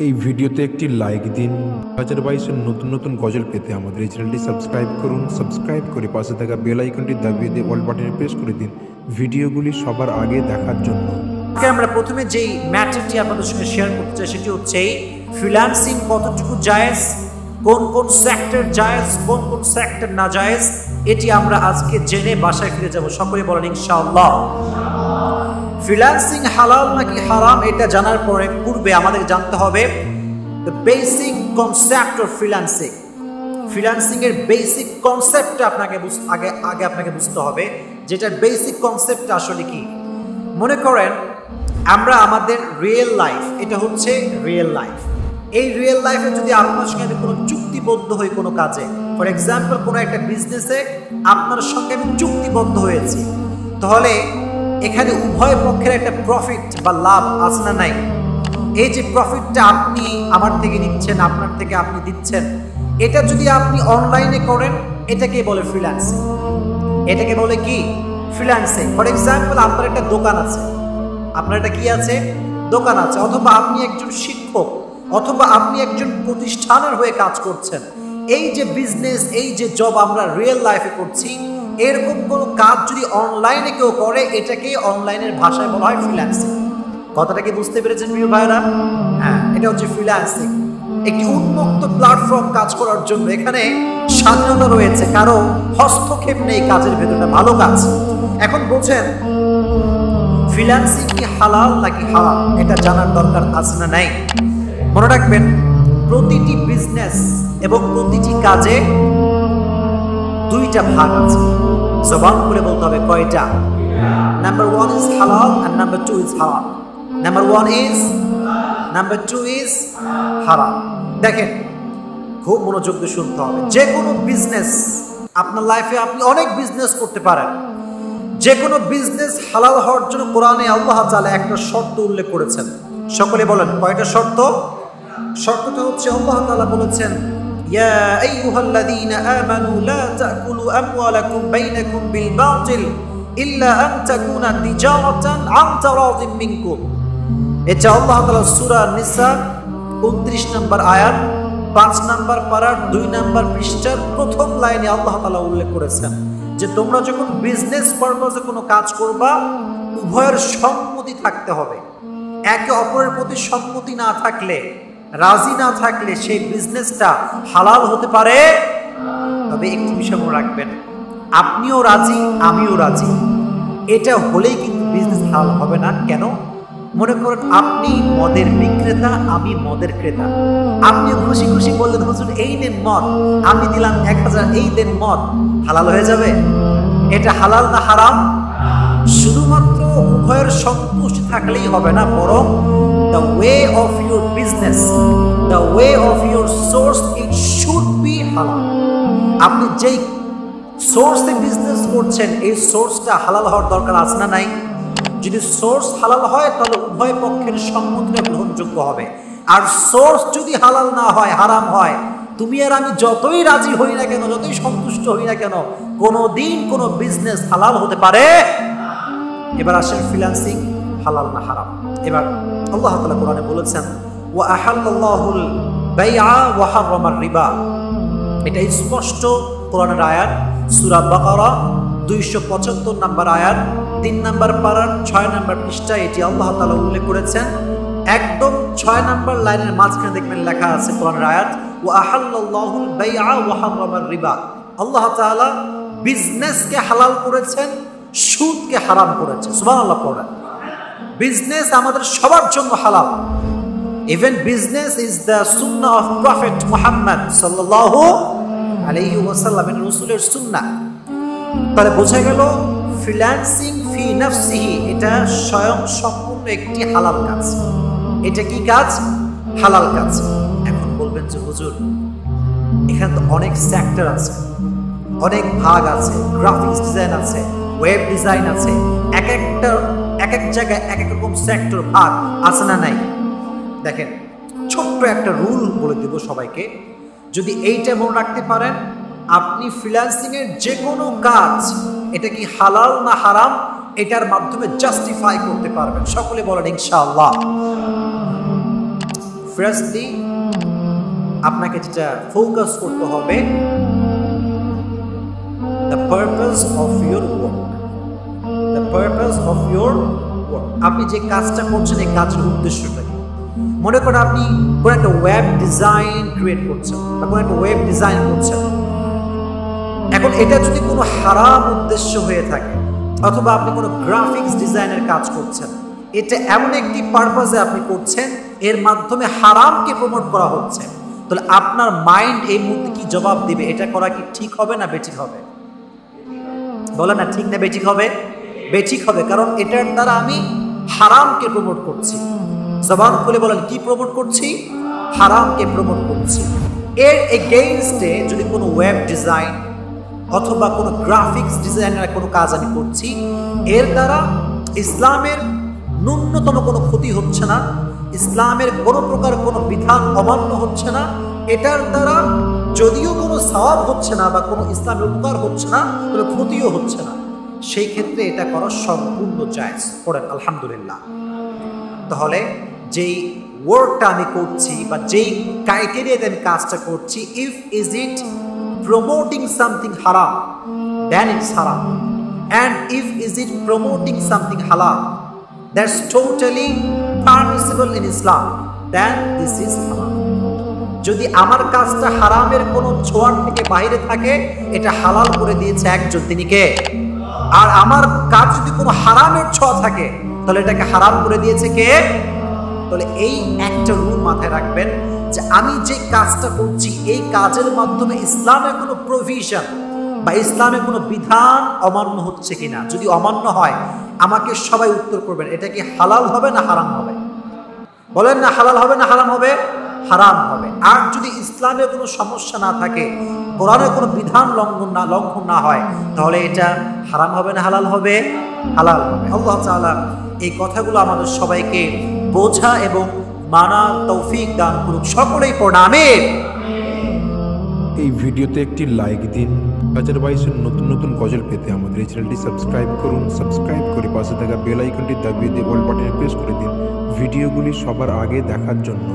এই ভিডিওতে একটি লাইক দিন। হাজার বাইশের নতুন নতুন গজল পেতে আমাদের এই চ্যানেলটি সাবস্ক্রাইব করুন। সাবস্ক্রাইব করে পাশে থাকা বেল আইকনটি দাবিয়ে দিয়ে অল বাটনে প্রেস করে দিন। ভিডিওগুলি সবার আগে দেখার জন্য। আমরা প্রথমে যেই ম্যাটারটি আপনাদের সঙ্গে শেয়ার করতে চাই, সেটি হচ্ছে ফ্রিল্যান্সিং কতটুকু জায়েজ, কোন কোন সেক্টর জায়েজ, কোন কোন সেক্টর না জায়েজ, এটি আমরা আজকে জেনে বাসায় ফিরে যাব। সকলে বলেন, ইনশাআল্লাহ। ফ্রিল্যান্সিং হালাল নাকি হারাম এটা জানার পরে পূর্বে আমাদের জানতে হবে the basic concept of freelancing freelancing এর বেসিক কনসেপ্টটা আপনাকে আগে আগে আপনাকে বুঝতে হবে, যেটার বেসিক কনসেপ্টটা আসলে কি? মনে করেন, আমরা আমাদের রিয়েল লাইফ এটা হচ্ছে রিয়েল লাইফ এই রিয়েল লাইফে যদি আপনার সঙ্গে কোনো চুক্তিবদ্ধ হই কোনো কাজে ফর এক্সাম্পল কোনো একটা বিজনেসে আপনার সঙ্গে আমি চুক্তিবদ্ধ হয়েছি, তাহলে এখানে উভয় পক্ষের একটা প্রফিট বা লাভ আছে না নাই? এই যে প্রফিটটা আপনি আমার থেকে নিচ্ছেন, আপনার থেকে আপনি দিচ্ছেন, এটা যদি আপনি অনলাইনে করেন, এটাকে বলে ফ্রিল্যান্সিং এটাকে বলে কি? ফ্রিল্যান্সিং ফর এক্সাম্পল আপনার একটা দোকান আছে। আপনার একটা কি আছে? দোকান আছে। অথবা আপনি একজন শিক্ষক, অথবা আপনি একজন প্রতিষ্ঠানের হয়ে কাজ করছেন। এই যে বিজনেস এই যে জব আমরা রিয়েল লাইফে করছি এরকম কোনো কাজ যদি অনলাইনে কেউ করে, এটাকে অনলাইনের ভাষায় বলা হয় ফ্রিল্যান্সিং কথাটা কি বুঝতে পেরেছেন প্রিয় ভাইরা হ্যাঁ এটা হচ্ছে ফ্রিল্যান্সিং একটি উন্মুক্ত প্ল্যাটফর্ম কাজ করার জন্য এখানে স্বাধীনতা রয়েছে কারও হস্তক্ষেপ নেই কাজের ভেতরটা, ভালো কাজ। এখন বলছেন ফ্রিল্যান্সিং কি হালাল নাকি হারাম? এটা জানার দরকার আছে না নাই? মনে রাখবেন, প্রতিটি বিজনেস এবং প্রতিটি কাজে দুইটা ভাগ আছে। জবান করে বলতে হবে কয়টা? নাম্বার ওয়ান ইজ হালাল আর নাম্বার টু ইজ হারাম number one is number two is হারাম দেখেন, খুব মনোযোগ দিয়ে শুনতে হবে। যে কোনো বিজনেস আপনার লাইফে আপনি অনেক বিজনেস করতে পারেন। যে কোনো বিজনেস হালাল হওয়ার জন্য কোরআনে আল্লাহ তাআলা একটা শর্ত উল্লেখ করেছেন। সকলে বলেন, কয়টা শর্ত? শর্তটা হচ্ছে আল্লাহ তাআলা বলেছেন, ইয়া আইয়ুহাল্লাযীনা আমানু লা তাকুলু তিজারাতান আন তারাদিন মিনকুম এটা আল্লাহ তাআলা সূরা নিসা 29 নম্বর আয়াত নাম্বার নাম্বার পৃষ্ঠার প্রথম লাইনে আল্লাহ উল্লেখ করেছেন যে তোমরা যখন বিজনেস পারপাসে কোনো কাজ করবা, উভয়ের সম্মতি থাকতে হবে। একে অপরের প্রতি সম্মতি না থাকলে, রাজি না থাকলে সেই বিজনেসটা হালাল হতে পারে তবে একটি বিষয় মনে রাখবেন, আপনিও রাজি, আমিও রাজি। এটা হলেই কিন্তু বিজনেস হালাল হবে না। কেন? মনে করুন আপনি মদের বিক্রেতা, আমি মদের ক্রেতা। আপনি খুশি খুশি বললেন, হুজুর, এই নেন মদ। আমি দিলাম এক হাজার, এই দেন মদ। হালাল হয়ে যাবে? এটা হালাল না হারাম? শুধুমাত্র উভয়ের সন্তুষ্টি থাকলেই হবে না, বরং the way of your business the way of your source it should be হালাল আপনি যেই সোর্সে বিজনেস করছেন, এই সোর্সটা হালাল হওয়ার দরকার আছে না নাই? যদি সোর্স হালাল হয়, তাহলে উভয় পক্ষের সম্মতিটা গ্রহণযোগ্য হবে। আর সোর্স যদি হালাল না হয়, হারাম হয়, তুমি আর আমি যতই রাজি হই না কেন, যতই সন্তুষ্ট হই না কেন কোনো দিন কোনো বিজনেস হালাল হতে পারে? এবার আসেন ফ্রিল্যান্সিং হালাল না হারাম। এবার আল্লাহ তাআলা কোরআনে বলেছেন, ওয়া আহাল্লাহুল বাইআ ওয়া হারামার রিবা। এটা স্পষ্ট কোরআনের আয়াত। সূরা বাকারা, দুইশো পঁচাত্তর নাম্বার আয়াত, তিন নাম্বার পাড়ার ছয় নাম্বার পৃষ্ঠা, এটি আল্লাহ তাআলা উল্লেখ করেছেন। একদম ছয় নাম্বার লাইনের মাঝখানে দেখবেন লেখা আছে কোরআনের আয়াত, ওয়া আহাল্লাহুল বাইআ ওয়া হারামার রিবা। আল্লাহ তাআলা বিজনেসকে হালাল করেছেন, সুদকে হারাম করেছে সুবহানাল্লাহ পড়েন। বিজনেস আমাদের সবার জন্য হালাল। ইভেন বিজনেস ইজ দ্য সুন্না অফ প্রফেট মুহাম্মদ সাল্লাল্লাহু আলাইহি ওয়াসাল্লাম এর রাসূলের সুন্নাহ তাহলে বোঝা গেল ফ্রিল্যান্সিং ফি নাফসিহি এটা স্বয়ং সম্পূর্ণ একটি হালাল কাজ। এটা কি কাজ? হালাল কাজ। এখন বলবেন যে, হুজুর, এখানে তো অনেক সেক্টর আছে, অনেক ভাগ আছে গ্রাফিক্স ডিজাইন আছে ওয়েব ডিজাইন আছে, এক একটা, এক এক জায়গায় এক এক রকম সেক্টর ভাগ আছে না নাই? দেখেন, ছোট্ট একটা রুল বলে দেব সবাইকে, যদি এইটা মনে রাখতে পারেন, আপনি ফ্রিল্যান্সিং এর যে কোনো কাজ, এটা কি হালাল না হারাম, এটার মাধ্যমে জাস্টিফাই করতে পারবেন। সকলে বলেন, ইনশাআল্লাহ। ফার্স্টলি আপনাকে যেটা ফোকাস করতে হবে the purpose of your work the purpose of your work আপনি যে কাজটা করছেন, এই কাজের উদ্দেশ্যটা মনে করেন আপনি কোনো একটা ওয়েব ডিজাইন ক্রিয়েট করছেন বা কোনো একটা ওয়েব ডিজাইন করছেন। এখন এটা যদি কোনো হারাম উদ্দেশ্য হয়ে থাকে অথবা আপনি কোনো গ্রাফিক্স ডিজাইনের কাজ করছেন, এটা এমন একটি পারপাসে আপনি করছেন, এর মাধ্যমে হারামকে প্রমোট করা হচ্ছে, তাহলে আপনার মাইন্ড এই মুহূর্তে কি জবাব দিবে? এটা করা কি ঠিক হবে না বেঠিক হবে? বলে না, ঠিক না বেঠিক হবে? বেঠিক হবে, কারণ এটার দ্বারা আমি হারামকে প্রমোট করছি। জবান খুলে বলেন, কি প্রমোট করছি? হারামকে প্রমোট করছি। এর এগেইনস্টে যদি কোনো ওয়েব ডিজাইন অথবা কোনো গ্রাফিক্স ডিজাইনের কোনো কাজ আমি করছি, এর দ্বারা ইসলামের ন্যূনতম কোনো ক্ষতি হচ্ছে না, ইসলামের কোনো প্রকার কোনো বিধান অমান্য হচ্ছে না, এটার দ্বারা যদিও কোনো সওয়াব হচ্ছে না বা কোনো ইসলামের উপকার হচ্ছে না, কোনো ক্ষতিও হচ্ছে না, সেই ক্ষেত্রে এটা করা সম্পূর্ণ জায়জ। পড়েন, আলহামদুলিল্লাহ। তাহলে যেই ওয়ার্কটা আমি করছি বা যেই ক্রাইটেরিয়াতে আমি কাজটা করছি if is it promoting something হারাম দেন ইটস হারাম and if is it promoting something হালাল that's totally permissible in Islam then this is হারাম যদি আমার কাজটা হারামের কোনো ছোঁয়ার থেকে বাইরে থাকে, এটা হালাল করে দিয়েছে একজন, তিনি কে? আর আমার কাজ যদি কোনো হারামের ছোঁয়া থাকে, তাহলে এটাকে হারাম করে দিয়েছে কে? তাহলে এই একটা রুল মাথায় রাখবেন যে আমি যে কাজটা করছি, এই কাজের মাধ্যমে ইসলামের কোনো প্রভিশন বা ইসলামের কোনো বিধান অমান্য হচ্ছে কিনা, যদি অমান্য হয়, আমাকে সবাই উত্তর করবেন, এটা কি হালাল হবে না হারাম হবে? বলেন না হালাল হবে না হারাম হবে হারাম হবে। আর যদি ইসলামে কোনো সমস্যা না থাকে কোরআনের কোনো বিধান লঙ্ঘন না লঙ্ঘন না হয়, তাহলে এটা হারাম হবে না হালাল হবে? হালাল হবে। আল্লাহ তাআলা এই কথাগুলো আমাদের সবাইকে বোঝা এবং মানা তৌফিক দান করুক সকলেই প্রণামে এই ভিডিওতে একটি লাইক দিন। হাজার বাইশের নতুন নতুন গজল পেতে আমাদের এই চ্যানেলটি সাবস্ক্রাইব করুন। সাবস্ক্রাইব করে পাশে থাকা বেল আইকনটি দাবিয়ে দিয়ে অল বাটনে প্রেস করে দিন। ভিডিওগুলি সবার আগে দেখার জন্য।